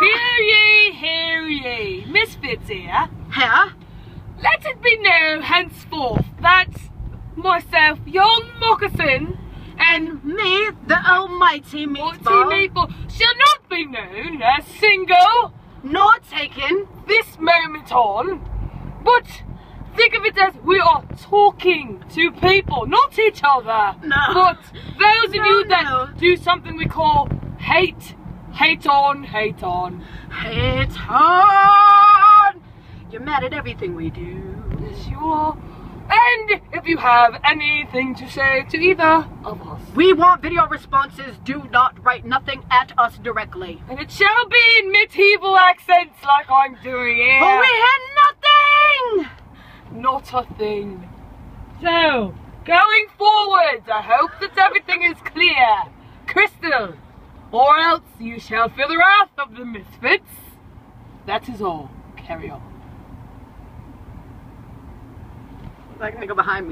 Hear ye, hear ye, misfits here. Here? Let it be known henceforth that myself, young moccasin, and Me, the almighty Morty meatball, shall not be known as single nor taken. this moment on, but think of it as we are talking to people, not each other. No. But those of No, you that no. do something we call hate, hate on, hate on. Hate on! You're mad at everything we do. Yes, you are. And if you have anything to say to either of us, We want video responses. Do not write nothing at us directly. and it shall be in medieval accents like I'm doing here. But we had nothing! Not a thing. So, going forward, I hope that everything is clear, crystal, or else you shall feel the wrath of the misfits. That is all. Carry on. I'm gonna go behind me.